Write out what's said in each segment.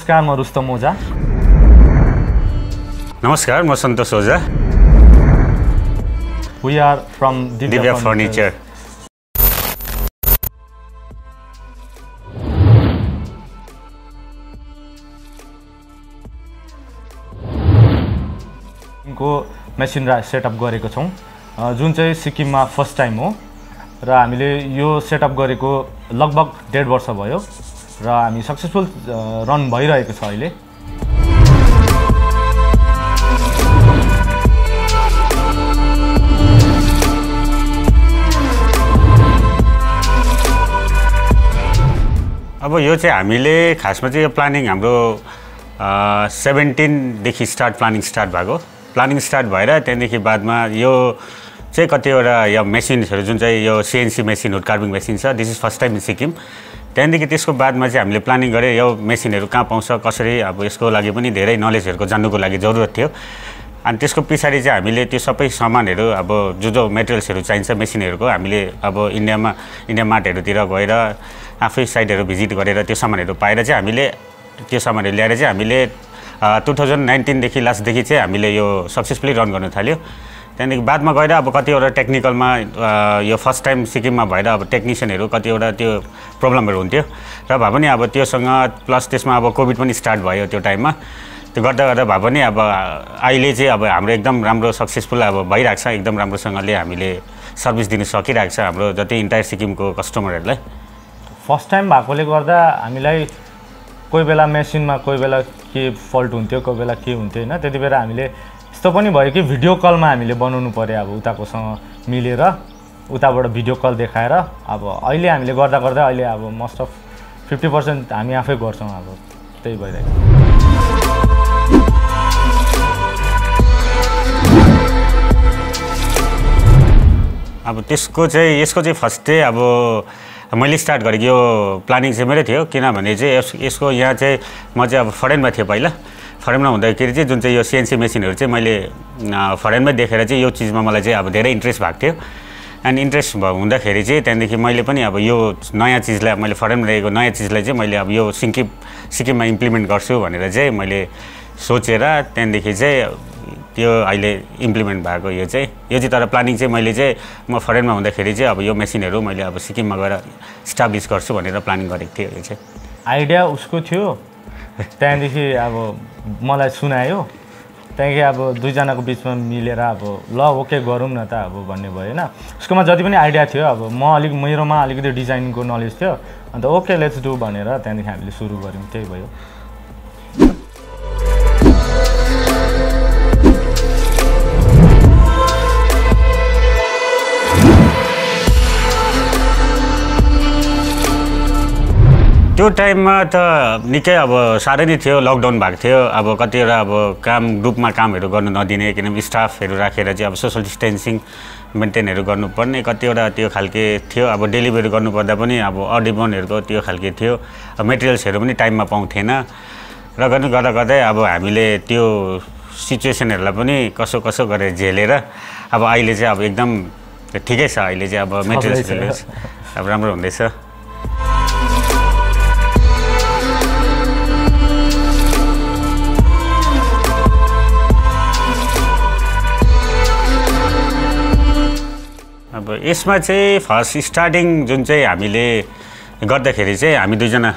नमस्कार म रुस्तम ओझा। नमस्कार म Santosh Ojha. We are from Divya furniture. को मेसिन रा सेटअप गरेको छौँ। जुन चाहिँ सिक्किममा फर्स्ट टाइम हो। र हामीले यो सेटअप गरेको लगभग डेढ वर्ष भयो। र हामी सक्सेसफुल रन भइरहेको छ अहिले। अब यो चाहिँ हामीले खासमा चाहिँ यो प्लानिङ हाम्रो सेभेन्टिनदेखि स्टार्ट प्लानिङ स्टार्ट भएको। प्लानिङ स्टार्ट भएर त्यहाँदेखि बादमा यो चाहिँ कतिवटा यो मेसिन्सहरू जुन चाहिँ यो CNC machine wood carving machine छ this is first time in Sikkim त्यहाँदेखि त्यसको बादमा चाहिँ हामीले प्लानिङ गरेँ यो मेसिनहरू कहाँ पाउँछ कसरी अब यसको लागि पनि धेरै नलेजहरूको जान्नुको लागि जरुरत थियो। अनि त्यसको पछाडि चाहिँ हामीले त्यो सबै सामानहरू अब जो जो मेटेरियल्सहरू चाहिन्छ मेसिनहरूको हामीले अब इन्डियामा इन्डिया मार्टहरूतिर गएर आफै साइटहरू भिजिट गरेर त्यो सामानहरू पाएर चाहिँ हामीले त्यो सामानहरू ल्याएर चाहिँ हामीले टु थाउजन्ड नाइन्टिनदेखि लास्टदेखि चाहिँ हामीले यो सक्सेसफुली रन गर्न थाल्यो। त्यहाँदेखि बादमा गएर अब कतिवटा टेक्निकलमा यो फर्स्ट टाइम सिक्किममा भएर अब टेक्निसियनहरू कतिवटा त्यो प्रब्लमहरू हुन्थ्यो। र भए पनि अब त्योसँग प्लस त्यसमा अब कोभिड पनि स्टार्ट भयो त्यो टाइममा। त्यो गर्दा गर्दा भए पनि अब अहिले चाहिँ अब हाम्रो एकदम राम्रो सक्सेसफुल अब भइरहेको छ एकदम राम्रोसँगले हामीले सर्भिस दिनु सकिरहेको छ हाम्रो जति इन्टायर सिक्किमको कस्टमरहरूलाई। फर्स्ट टाइम भएकोले गर्दा हामीलाई कोही बेला मेसिनमा कोही बेला के फल्ट हुन्थ्यो कोही बेला के हुन्थ्यो होइन त्यति बेला हामीले यस्तो पनि भयो कि भिडियो कलमा हामीले बनाउनु पऱ्यो अब उताकोसँग मिलेर उताबाट भिडियो कल देखाएर अब अहिले हामीले गर्दा गर्दा अहिले अब मोस्ट अफ फिफ्टी पर्सेन्ट हामी आफै गर्छौँ अब त्यही भइरहेको। अब त्यसको चाहिँ यसको चाहिँ फर्स्ट चाहिँ अब मैले स्टार्ट गरेको यो प्लानिङ चाहिँ मेरै थियो किनभने चाहिँ यस यसको यहाँ चाहिँ म चाहिँ अब फरेनमा थिएँ पहिला फरेनमा हुँदाखेरि चाहिँ जुन चाहिँ यो सिएनसी मेसिनहरू चाहिँ मैले फरेनमै देखेर चाहिँ यो चिजमा मलाई चाहिँ अब धेरै इन्ट्रेस्ट भएको थियो। एन्ड इन्ट्रेस्ट हुँदाखेरि चाहिँ त्यहाँदेखि मैले पनि अब यो नयाँ चिजलाई मैले फरेनमा रहेको नयाँ चिजलाई चाहिँ मैले अब यो सिक्किम सिक्किममा इम्प्लिमेन्ट गर्छु भनेर चाहिँ मैले सोचेर त्यहाँदेखि चाहिँ त्यो अहिले इम्प्लिमेन्ट भएको यो चाहिँ यो चाहिँ तर प्लानिङ चाहिँ मैले चाहिँ म फरेनमा हुँदाखेरि चाहिँ अब यो मेसिनहरू मैले अब सिक्किममा गएर स्टाब्लिस गर्छु भनेर प्लानिङ गरेको थिएँ यो चाहिँ। आइडिया उसको थियो। त्यहाँदेखि अब मलाई सुनायो। त्यहाँदेखि अब दुईजनाको बिचमा मिलेर अब ल ओके गरौँ न त अब भन्ने भयो होइन। उसकोमा जति पनि आइडिया थियो अब म अलिक मेरोमा अलिकति डिजाइनको नलेज थियो। अन्त ओके लेट्स डु भनेर त्यहाँदेखि हामीले सुरु गऱ्यौँ त्यही भयो। त्यो टाइममा त निकै अब साह्रै नै थियो लकडाउन भएको थियो। अब कतिवटा अब काम ग्रुपमा कामहरू गर्नु नदिने किनभने स्टाफहरू राखेर चाहिँ अब सोसल डिस्टेन्सिङ मेन्टेनहरू गर्नुपर्ने कतिवटा त्यो खालके थियो। अब डेलिभरी गर्नुपर्दा पनि अब अडिबनहरूको त्यो खालके थियो। अब मेटेरियल्सहरू पनि टाइममा पाउँथेन। र गर्नु गर्दा गर्दै अब हामीले त्यो सिचुएसनहरूलाई पनि कसो कसो गरेर झेलेर अब अहिले चाहिँ अब एकदम ठिकै छ। अहिले चाहिँ अब मेटेरियल्सहरू अब राम्रो हुँदैछ। यसमा चाहिँ फर्स्ट स्टार्टिङ जुन चाहिँ हामीले गर्दाखेरि चाहिँ हामी दुईजना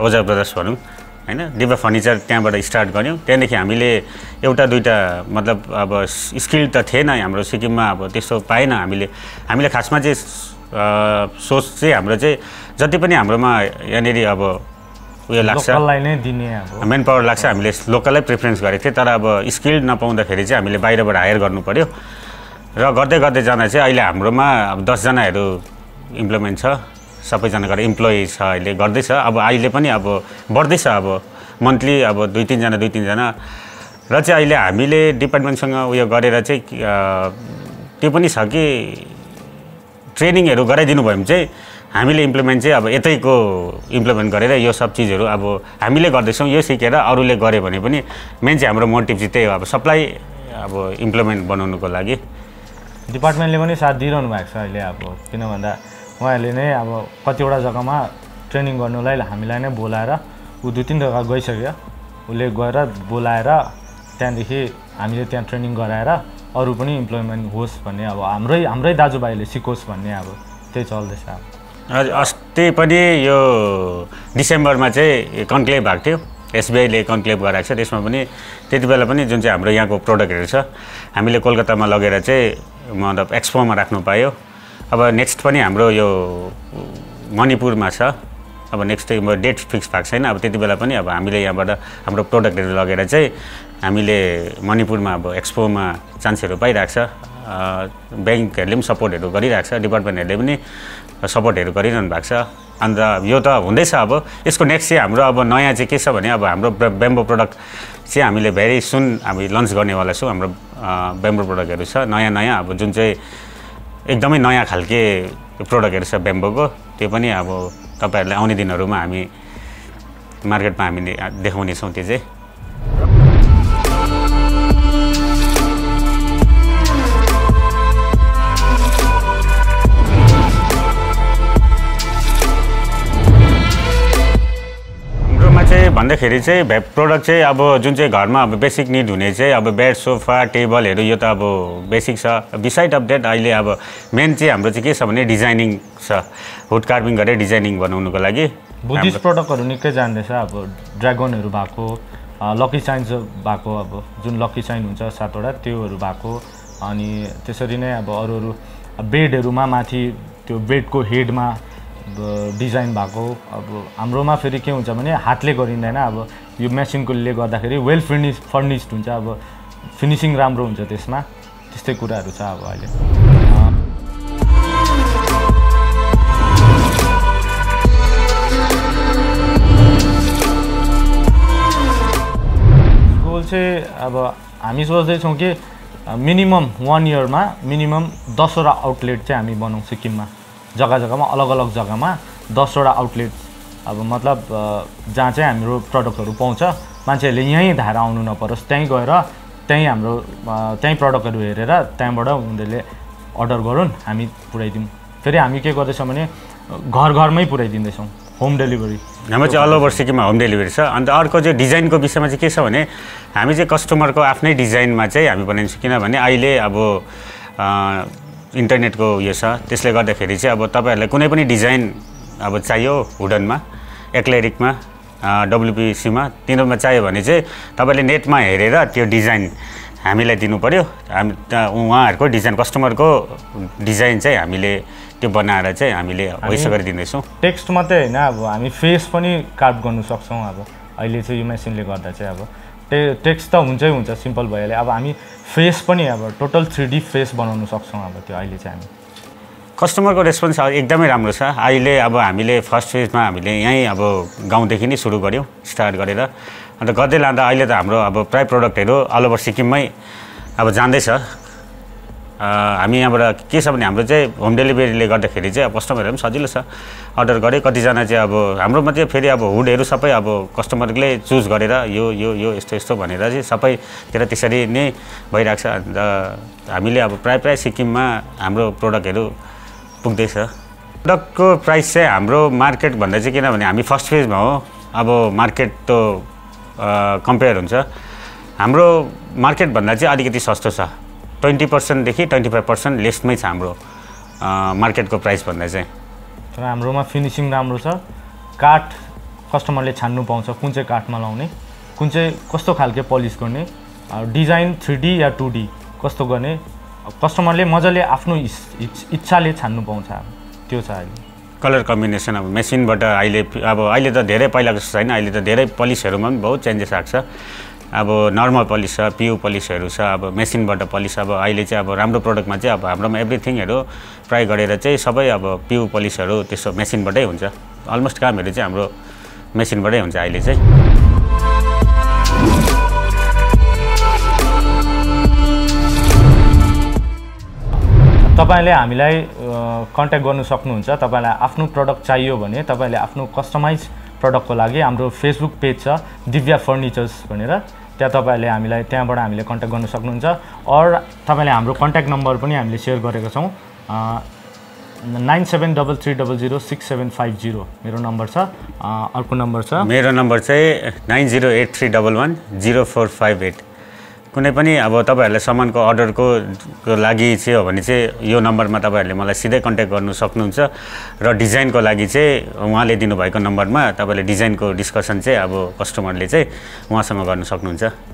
ओजा ब्रदर्स भनौँ होइन? दिव्या फर्निचर त्यहाँबाट स्टार्ट गऱ्यौँ। त्यहाँदेखि हामीले एउटा दुइटा मतलब अब स्किल त थिएन हाम्रो सिक्किममा अब त्यस्तो पाएन हामीले। हामीले खासमा चाहिँ सोच चाहिँ हाम्रो चाहिँ जति पनि हाम्रोमा यहाँनिर अब उयो लाग्छ मेन पावर लाग्छ हामीले लोकलै प्रिफरेन्स गरेको थियौँ। तर अब स्किल नपाउँदाखेरि चाहिँ हामीले बाहिरबाट हायर गर्नु पऱ्यो र गर्दै गर्दै जाँदा चाहिँ अहिले हाम्रोमा अब दसजनाहरू इम्प्लोइमेन्ट छ सबैजना गरेर इम्प्लोइ छ अहिले गर्दैछ। अब अहिले पनि अब बढ्दैछ अब मन्थली अब दुई तिनजना दुई तिनजना। र चाहिँ अहिले हामीले डिपार्टमेन्टसँग उयो गरेर चाहिँ त्यो पनि छ कि ट्रेनिङहरू गराइदिनु भयो भने चाहिँ हामीले इम्प्लिमेन्ट चाहिँ अब यतैको इम्प्लिमेन्ट गरेर यो सब चिजहरू अब हामीले गर्दैछौँ यो सिकेर अरूले गऱ्यो भने पनि मेन चाहिँ हाम्रो मोटिभ चाहिँ त्यही हो अब सप्लाई अब इम्प्लिमेन्ट बनाउनुको लागि। डिपार्टमेन्टले पनि साथ दिइरहनु भएको छ अहिले अब किन भन्दा उहाँहरूले नै अब कतिवटा जग्गामा ट्रेनिङ गर्नुलाई हामीलाई नै बोलाएर ऊ दुई तिन जग्गा गइसक्यो। उसले गएर बोलाएर त्यहाँदेखि हामीले त्यहाँ ट्रेनिङ गराएर अरू पनि इम्प्लोइमेन्ट होस् भन्ने अब हाम्रै हाम्रै दाजुभाइले सिकोस् भन्ने अब त्यही चल्दैछ हजुर अस्ति पनि यो डिसेम्बरमा चाहिँ कन्क्लेभ भएको थियो। एसबिआईले कन्क्लेभ गराएको छ। त्यसमा पनि त्यति बेला पनि जुन चाहिँ हाम्रो यहाँको प्रोडक्टहरू छ हामीले कोलकातामा लगेर चाहिँ मतलब एक्सपोमा राख्नु पायो। अब नेक्स्ट पनि हाम्रो यो मणिपुरमा छ। अब नेक्स्ट अब डेट फिक्स भएको छैन। अब त्यति बेला पनि अब हामीले यहाँबाट हाम्रो प्रोडक्टहरू लगेर चाहिँ हामीले मणिपुरमा अब एक्सपोमा चान्सहरू पाइरहेको छ। ब्याङ्कहरूले पनि सपोर्टहरू गरिरहेको छ। डिपार्टमेन्टहरूले पनि सपोर्टहरू गरिरहनु भएको छ। अन्त यो त हुँदैछ अब। यसको नेक्स्ट चाहिँ हाम्रो अब नयाँ चाहिँ के छ भने अब हाम्रो बेम्बो प्रडक्ट चाहिँ हामीले भेरी सुन हामी लन्च गर्नेवाला छौँ। हाम्रो बेम्बो प्रडक्टहरू छ नयाँ नयाँ अब जुन चाहिँ एकदमै नयाँ खालके प्रोडक्टहरू छ बेम्बोको त्यो पनि अब तपाईँहरूलाई आउने दिनहरूमा हामी मार्केटमा हामीले देखाउनेछौँ त्यो चाहिँ। भन्दाखेरि चाहिँ भे प्रोडक्ट चाहिँ अब जुन चाहिँ घरमा अब बेसिक निड हुने चाहिँ अब बेड सोफा टेबलहरू यो त अब बेसिक छ। बिसाइड अफ द्याट अहिले अब मेन चाहिँ हाम्रो चाहिँ के छ भने डिजाइनिङ छ। हुड कार्भिङ गरेर डिजाइनिङ बनाउनुको लागि। बुद्धिस्ट प्रडक्टहरू निकै जान्दैछ। अब ड्रागनहरू भएको लकी साइन्स भएको अब जुन लकी साइन हुन्छ सातवटा त्योहरू भएको अनि त्यसरी नै अब अरू अरू बेडहरूमा माथि त्यो बेडको हेडमा अब डिजाइन भएको अब हाम्रोमा फेरि के हुन्छ भने हातले गरिँदैन अब यो मेसिनकोले गर्दाखेरि वेल फिनिस फर्निस्ड हुन्छ अब फिनिसिङ राम्रो हुन्छ त्यसमा त्यस्तै कुराहरू छ अब अहिले। गोल चाहिँ अब हामी सोच्दैछौँ कि मिनिमम वान इयरमा मिनिमम दसवटा आउटलेट चाहिँ हामी बनाउँ सिक्किममा। जग्गा जग्गामा अलग अलग जग्गामा दसवटा आउटलेट अब मतलब जहाँ चाहिँ हाम्रो प्रडक्टहरू पाउँछ मान्छेहरूले यहीँ धाएर आउनु नपरोस्। त्यहीँ गएर त्यहीँ हाम्रो त्यहीँ प्रडक्टहरू हेरेर त्यहाँबाट उनीहरूले अर्डर गरून् हामी पुऱ्याइदिउँ। फेरि हामी के गर्दैछौँ भने घर घरमै पुऱ्याइदिँदैछौँ होम डेलिभरी हाम्रो चाहिँ अल ओभर सिक्किममा होम डेलिभरी छ। अन्त अर्को चाहिँ डिजाइनको विषयमा चाहिँ के छ भने हामी चाहिँ कस्टमरको आफ्नै डिजाइनमा चाहिँ हामी बनाइन्छौँ किनभने अहिले अब इन्टरनेटको उयो छ। त्यसले गर्दाखेरि चाहिँ अब तपाईँहरूलाई कुनै पनि डिजाइन अब चाहियो हुडनमा एक्लेरिकमा डब्लुपिसीमा तिनीहरूमा चाहियो भने चाहिँ तपाईँले नेटमा हेरेर त्यो डिजाइन हामीलाई दिनु पऱ्यो हामी उहाँहरूको डिजाइन कस्टमरको डिजाइन चाहिँ हामीले त्यो बनाएर चाहिँ हामीले वैसा गरिदिँदैछौँ। टेक्स्ट मात्रै होइन अब हामी फेस पनि कार्ड गर्नु सक्छौँ अब। अहिले चाहिँ यो मेसिनले गर्दा चाहिँ अब। टे टेक्स्ट त हुन्छै हुन्छ सिम्पल भइहाल्यो। अब हामी फेस पनि अब टोटल थ्री डी फेस बनाउनु सक्छौँ अब त्यो अहिले चाहिँ हामी। कस्टमरको रेस्पोन्स एकदमै राम्रो छ। अहिले अब हामीले फर्स्ट फेजमा हामीले यहीँ अब गाउँदेखि नै सुरु गऱ्यौँ स्टार्ट गरेर। अन्त गर्दै लाँदा अहिले त हाम्रो अब प्राय प्रडक्टहरू अल ओभर सिक्किममै अब जाँदैछ। हामी यहाँबाट के छ भने हाम्रो चाहिँ होम डेलिभरीले गर्दाखेरि चाहिँ अब कस्टमरहरू पनि सजिलो छ। अर्डर गरे कतिजना चाहिँ अब हाम्रोमा चाहिँ फेरि अब हुडहरू सबै अब कस्टमरले चुज गरेर यो यो यो यस्तो यस्तो भनेर चाहिँ सबैतिर त्यसरी नै भइरहेको छ। अन्त हामीले अब प्रायः प्रायः सिक्किममा हाम्रो प्रडक्टहरू पुग्दैछ। प्रडक्टको प्राइस चाहिँ हाम्रो मार्केटभन्दा चाहिँ किनभने हामी फर्स्ट फेजमा हो। अब मार्केट त कम्पेयर हुन्छ। हाम्रो मार्केटभन्दा चाहिँ अलिकति सस्तो छ। ट्वेन्टी पर्सेन्टदेखि ट्वेन्टी फाइभ पर्सेन्ट लेसमै छ हाम्रो मार्केटको प्राइसभन्दा चाहिँ। तर हाम्रोमा फिनिसिङ राम्रो छ। काठ कस्टमरले छान्नु पाउँछ कुन चाहिँ काठमा लाउने कुन चाहिँ कस्तो खालके पलिस गर्ने डिजाइन थ्री डी या टू डी कस्तो गर्ने कस्टमरले मजाले आफ्नो इच्छाले छान्नु पाउँछ। त्यो छ अहिले। कलर कम्बिनेसन अब मेसिनबाट अहिले अब अहिले त धेरै पहिलाको जस्तो छैन अहिले त धेरै पलिसहरूमा पनि बहुत चेन्जेस आएको छ। अब नर्मल पलिस छ पियु पलिसहरू छ अब मेसिनबाट पलिस अब अहिले चाहिँ अब राम्रो प्रडक्टमा चाहिँ अब हाम्रोमा एभ्रिथिङहरू ट्राई गरेर चाहिँ सबै अब पियु पलिसहरू त्यसो मेसिनबाटै हुन्छ। अलमोस्ट कामहरू चाहिँ हाम्रो मेसिनबाटै हुन्छ अहिले चाहिँ। तपाईँले हामीलाई कन्ट्याक्ट गर्नु सक्नुहुन्छ। तपाईँलाई आफ्नो प्रडक्ट चाहियो भने तपाईँले आफ्नो कस्टमाइज प्रडक्टको लागि हाम्रो फेसबुक पेज छ दिव्या फर्निचर्स भनेर। त्यहाँ तपाईँहरूले हामीलाई त्यहाँबाट हामीले कन्ट्याक्ट गर्नु सक्नुहुन्छ। अर तपाईँले हाम्रो कन्ट्याक्ट नम्बर पनि हामीले सेयर गरेका छौँ। Nine seven double three double zero six seven five zero मेरो नम्बर छ। अर्को नम्बर छ। मेरो नम्बर चाहिँ nine zero eight three double one zero four five eight कुनै पनि अब तपाईँहरूलाई सामानको अर्डरको लागि चाहिँ हो भने चाहिँ यो नम्बरमा तपाईँहरूले मलाई सिधै कन्ट्याक्ट गर्नु सक्नुहुन्छ र डिजाइनको लागि चाहिँ उहाँले दिनुभएको नम्बरमा तपाईँले डिजाइनको डिस्कसन चाहिँ अब कस्टमरले चाहिँ उहाँसँग गर्नु सक्नुहुन्छ।